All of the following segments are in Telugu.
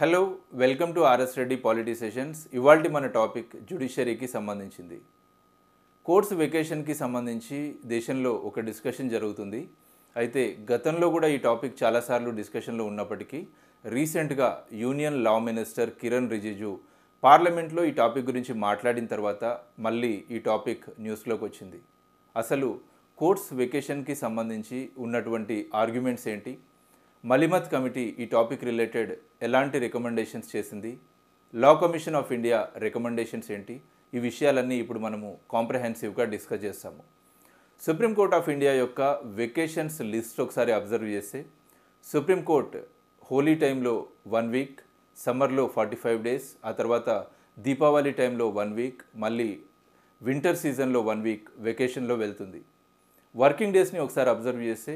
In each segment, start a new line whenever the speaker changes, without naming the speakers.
Hello welcome to RS Reddy polity sessions ఇవాల్టి మన టాపిక్ జ్యుడిషియరీకి సంబంధించింది. కోర్ట్స్ వెకేషన్కి సంబంధించి దేశంలో ఒక డిస్కషన్ జరుగుతుంది. అయితే గతంలో కూడా ఈ టాపిక్ చాలాసార్లు డిస్కషన్లో ఉన్నప్పటికీ రీసెంట్గా union law minister Kiran Rijiju పార్లమెంట్లో ఈ టాపిక్ గురించి మాట్లాడిన తర్వాత మళ్ళీ ఈ టాపిక్ న్యూస్లోకి వచ్చింది. అసలు కోర్ట్స్ వెకేషన్కి సంబంధించి ఉన్నటువంటి ఆర్గ్యుమెంట్స్ ఏంటి? మలిమత్ కమిటీ ఈ టాపిక్ రిలేటెడ్ ఎలాంటి రికమెండేషన్స్ చేసింది? Law commission of India recommendations ఏంటి? ఈ విషయాలన్నీ ఇప్పుడు మనము కాంప్రహెన్సివ్గా డిస్కస్ చేస్తాము. సుప్రీంకోర్ట్ ఆఫ్ ఇండియా యొక్క వెకేషన్స్ లిస్ట్ ఒకసారి అబ్జర్వ్ చేస్తే సుప్రీంకోర్ట్ హోలీ టైంలో వన్ వీక్ సమ్మర్లో ఫార్టీ ఫైవ్ డేస్ ఆ తర్వాత దీపావళి టైంలో వన్ వీక్ మళ్ళీ వింటర్ సీజన్లో వన్ వీక్ వెకేషన్లో వెళ్తుంది. వర్కింగ్ డేస్ని ఒకసారి అబ్జర్వ్ చేస్తే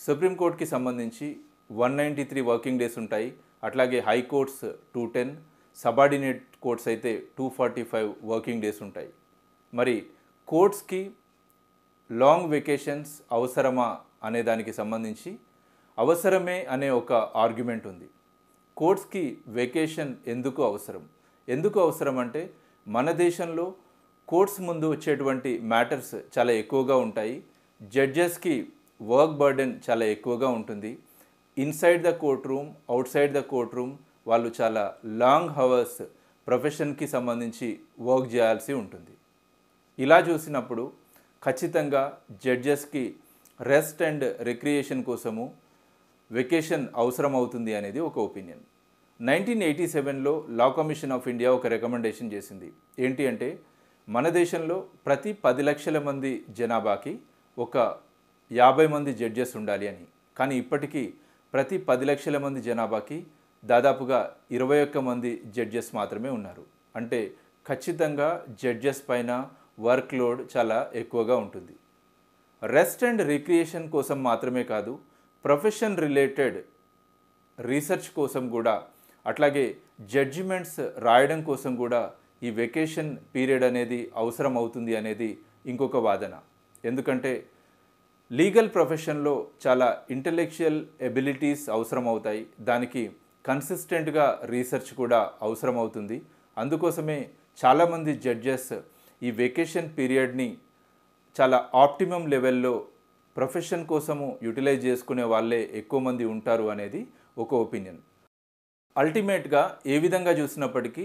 సుప్రీంకోర్టుకి సంబంధించి one ninety three working days ఉంటాయి. అట్లాగే high courts two ten subordinate courts అయితే two forty five working days ఉంటాయి. మరి కోర్ట్స్కి లాంగ్ వెకేషన్స్ అవసరమా అనే దానికి సంబంధించి అవసరమే అనే ఒక ఆర్గ్యుమెంట్ ఉంది. కోర్ట్స్కి వెకేషన్ ఎందుకు అవసరం? ఎందుకు అవసరం అంటే మన దేశంలో కోర్ట్స్ ముందు వచ్చేటువంటి మ్యాటర్స్ చాలా ఎక్కువగా ఉంటాయి. జడ్జెస్కి వర్క్ బర్డెన్ చాలా ఎక్కువగా ఉంటుంది. Inside the court room outside the court room వాళ్ళు చాలా లాంగ్ హవర్స్ ప్రొఫెషన్కి సంబంధించి వర్క్ చేయాల్సి ఉంటుంది. ఇలా చూసినప్పుడు ఖచ్చితంగా జడ్జెస్కి రెస్ట్ అండ్ రిక్రియేషన్ కోసము వెకేషన్ అవసరం అవుతుంది అనేది ఒక ఒపీనియన్ నైన్టీన్ ఎయిటీ సెవెన్లో లా కమిషన్ ఆఫ్ ఇండియా ఒక రికమెండేషన్ చేసింది. ఏంటి అంటే మన దేశంలో ప్రతి పది లక్షల మంది జనాభాకి ఒక యాభై మంది జడ్జెస్ ఉండాలి అని. కానీ ఇప్పటికీ ప్రతి పది లక్షల మంది జనాభాకి దాదాపుగా ఇరవై ఒక్క మంది జడ్జెస్ మాత్రమే ఉన్నారు. అంటే ఖచ్చితంగా జడ్జెస్ పైన వర్క్ లోడ్ చాలా ఎక్కువగా ఉంటుంది. రెస్ట్ అండ్ రిక్రియేషన్ కోసం మాత్రమే కాదు ప్రొఫెషన్ రిలేటెడ్ రీసెర్చ్ కోసం కూడా అట్లాగే జడ్జిమెంట్స్ రాయడం కోసం కూడా ఈ వెకేషన్ పీరియడ్ అనేది అవసరం అవుతుంది అనేది ఇంకొక వాదన. ఎందుకంటే లీగల్ ప్రొఫెషన్లో చాలా ఇంటలెక్చువల్ ఎబిలిటీస్ అవసరం అవుతాయి దానికి కన్సిస్టెంట్గా రీసెర్చ్ కూడా అవసరం అవుతుంది అందుకోసమే చాలామంది జడ్జెస్ ఈ వెకేషన్ పీరియడ్ని చాలా ఆప్టిమం లెవెల్లో ప్రొఫెషన్ కోసము యూటిలైజ్ చేసుకునే వాళ్ళే ఎక్కువ మంది ఉంటారు అనేది ఒక ఒపీనియన్. అల్టిమేట్గా ఏ విధంగా చూసినప్పటికీ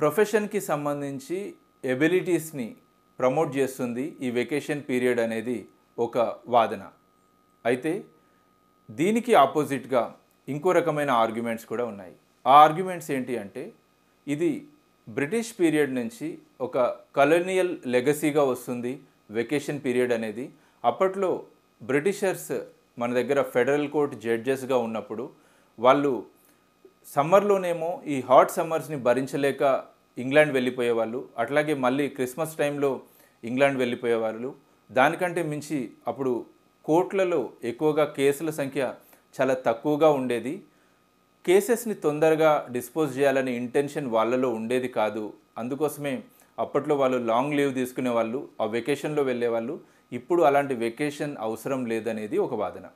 ప్రొఫెషన్కి సంబంధించి ఎబిలిటీస్ని ప్రమోట్ చేస్తుంది ఈ వెకేషన్ పీరియడ్ అనేది. ఒక వాదన. అయితే దీనికి ఆపోజిట్గా ఇంకో రకమైన ఆర్గ్యుమెంట్స్ కూడా ఉన్నాయి. ఆ ఆర్గ్యుమెంట్స్ ఏంటి అంటే ఇది బ్రిటిష్ పీరియడ్ నుంచి ఒక కలోనియల్ లెగసీగా వస్తుంది వెకేషన్ పీరియడ్ అనేది. అప్పట్లో బ్రిటిషర్స్ మన దగ్గర ఫెడరల్ కోర్ట్ జడ్జెస్గా ఉన్నప్పుడు వాళ్ళు సమ్మర్లోనేమో ఈ హాట్ సమ్మర్స్ని భరించలేక ఇంగ్లాండ్ వెళ్ళిపోయేవాళ్ళు. అట్లాగే మళ్ళీ క్రిస్మస్ టైంలో ఇంగ్లాండ్ వెళ్ళిపోయేవాళ్ళు. దానికంటే మించి అప్పుడు కోర్టులలో ఎక్కువగా కేసుల సంఖ్య చాలా తక్కువగా ఉండేది. కేసెస్ని తొందరగా డిస్పోజ్ చేయాలనే ఇంటెన్షన్ వాళ్ళలో ఉండేది కాదు. అందుకోసమే అప్పట్లో వాళ్ళు లాంగ్ లీవ్ తీసుకునే వాళ్ళు ఆ వెకేషన్లో వెళ్ళేవాళ్ళు ఇప్పుడు అలాంటి వెకేషన్ అవసరం లేదనేది ఒక వాదన.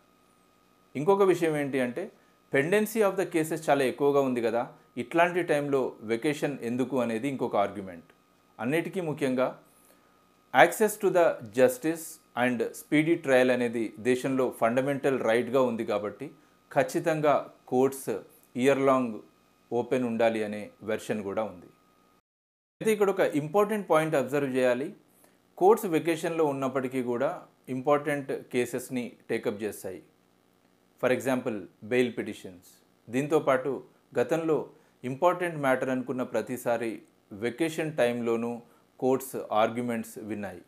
ఇంకొక విషయం ఏంటి అంటే పెండెన్సీ ఆఫ్ ద కేసెస్ చాలా ఎక్కువగా ఉంది కదా. ఇట్లాంటి టైంలో వెకేషన్ ఎందుకు అనేది ఇంకొక ఆర్గ్యుమెంట్ అన్నిటికీ ముఖ్యంగా access to the justice and speedy trial అనేది దేశంలో ఫండమెంటల్ రైట్గా ఉంది కాబట్టి ఖచ్చితంగా కోర్ట్స్ ఇయర్ లాంగ్ ఓపెన్ ఉండాలి అనే వెర్షన్ కూడా ఉంది. అయితే ఇక్కడ ఒక ఇంపార్టెంట్ పాయింట్ అబ్జర్వ్ చేయాలి. కోర్ట్స్ వెకేషన్లో ఉన్నప్పటికీ కూడా ఇంపార్టెంట్ కేసెస్ని టేకప్ చేస్తాయి. For example bail petitions. దీంతోపాటు గతంలో ఇంపార్టెంట్ మ్యాటర్ అనుకున్న ప్రతిసారి వెకేషన్ టైంలోనూ కోర్ట్స్ ఆర్గ్యుమెంట్స్ విన్నాయి.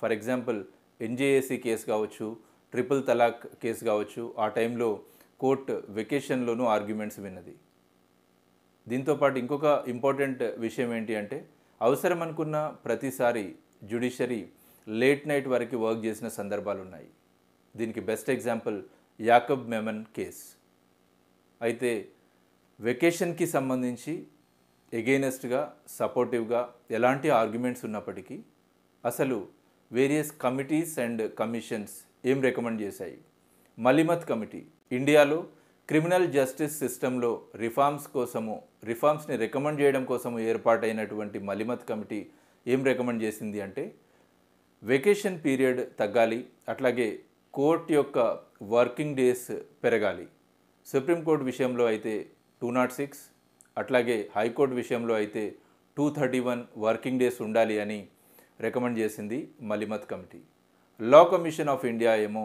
ఫర్ ఎగ్జాంపుల్ ఎన్జేఏసీ కేసు కావచ్చు ట్రిపుల్ తలాక్ కేసు కావచ్చు ఆ టైంలో కోర్ట్ వెకేషన్లోనూ ఆర్గ్యుమెంట్స్ విన్నది. దీంతోపాటు ఇంకొక ఇంపార్టెంట్ విషయం ఏంటి అంటే అవసరం అనుకున్న ప్రతిసారి జ్యుడిషరీ లేట్ నైట్ వరకు వర్క్ చేసిన సందర్భాలు ఉన్నాయి దీనికి best example Yakub Memon case. అయితే వెకేషన్కి సంబంధించి ఎగెయినెస్ట్గా సపోర్టివ్గా ఎలాంటి ఆర్గ్యుమెంట్స్ ఉన్నప్పటికీ అసలు వేరియస్ కమిటీస్ అండ్ కమిషన్స్ ఏం రికమెండ్ చేశాయి? మలిమత్ కమిటీ ఇండియాలో క్రిమినల్ జస్టిస్ సిస్టంలో రిఫార్మ్స్ కోసము రిఫార్మ్స్ని రికమెండ్ చేయడం కోసము ఏర్పాటైనటువంటి మలిమత్ కమిటీ ఏం రికమెండ్ చేసింది అంటే వెకేషన్ పీరియడ్ తగ్గాలి అట్లాగే కోర్ట్ యొక్క వర్కింగ్ డేస్ పెరగాలి. సుప్రీంకోర్టు విషయంలో అయితే టూ నాట్ సిక్స్ అట్లాగే హైకోర్టు విషయంలో అయితే two thirty one working days ఉండాలి అని రికమెండ్ చేసింది Malimath committee. Law commission of India ఏమో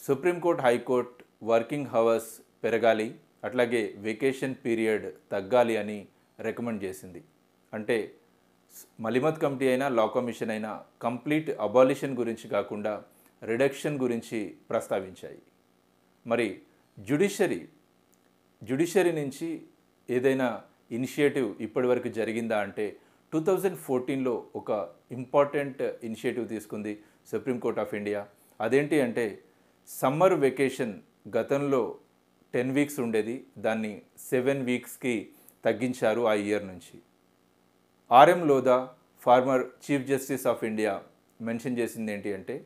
supreme court high court working hours పెరగాలి అట్లాగే వెకేషన్ పీరియడ్ తగ్గాలి అని రికమెండ్ చేసింది. అంటే మలిమత్ కమిటీ అయినా లా కమిషన్ అయినా కంప్లీట్ అబాలిషన్ గురించి కాకుండా రిడక్షన్ గురించి ప్రస్తావించాయి. మరి జ్యుడిషరీ జ్యుడిషరీ నుంచి ఏదైనా ఇనిషియేటివ్ ఇప్పటివరకు జరిగిందా అంటే టూ థౌజండ్ ఫోర్టీన్లో ఒక ఇంపార్టెంట్ ఇనిషియేటివ్ తీసుకుంది సుప్రీంకోర్ట్ ఆఫ్ ఇండియా. అదేంటి అంటే సమ్మర్ వెకేషన్ గతంలో టెన్ వీక్స్ ఉండేది దాన్ని సెవెన్ వీక్స్కి తగ్గించారు ఆ ఇయర్ నుంచి. RM Lodha former chief justice of India mention చేసింది ఏంటి అంటే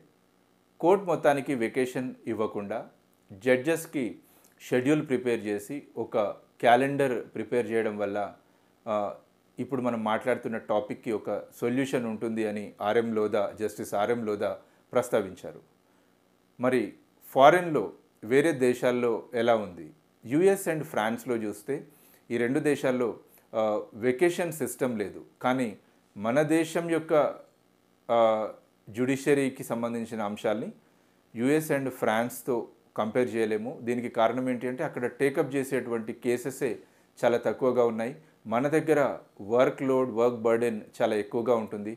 కోర్ట్ మొత్తానికి వెకేషన్ ఇవ్వకుండా జడ్జెస్కి షెడ్యూల్ ప్రిపేర్ చేసి ఒక క్యాలెండర్ ప్రిపేర్ చేయడం వల్ల ఇప్పుడు మనం మాట్లాడుతున్న టాపిక్కి ఒక సొల్యూషన్ ఉంటుంది అని RM Lodha justice RM Lodha ప్రస్తావించారు. మరి ఫారెన్లో వేరే దేశాల్లో ఎలా ఉంది? యుఎస్ అండ్ ఫ్రాన్స్లో చూస్తే ఈ రెండు దేశాల్లో వెకేషన్ సిస్టమ్ లేదు. కానీ మన దేశం యొక్క జ్యుడిషరీకి సంబంధించిన అంశాల్ని యుఎస్ అండ్ ఫ్రాన్స్తో కంపేర్ చేయలేము. దీనికి కారణం ఏంటి అంటే అక్కడ టేకప్ చేసేటువంటి కేసెసే చాలా తక్కువగా ఉన్నాయి. మన దగ్గర వర్క్ లోడ్ వర్క్ బర్డెన్ చాలా ఎక్కువగా ఉంటుంది.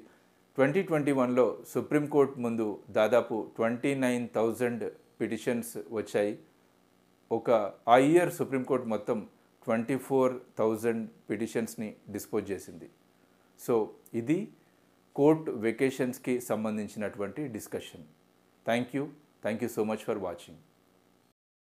ట్వంటీ ట్వంటీ వన్లో సుప్రీంకోర్టు ముందు దాదాపు ట్వంటీ నైన్ థౌజండ్ పిటిషన్స్ వచ్చాయి. ఒక ఆ ఇయర్ సుప్రీంకోర్టు మొత్తం ట్వంటీ ఫోర్ థౌజండ్ పిటిషన్స్ని డిస్పోజ్ చేసింది. సో ఇది కోర్ట్ వెకేషన్స్కి సంబంధించినటువంటి discussion. Thank you. Thank you so much for watching.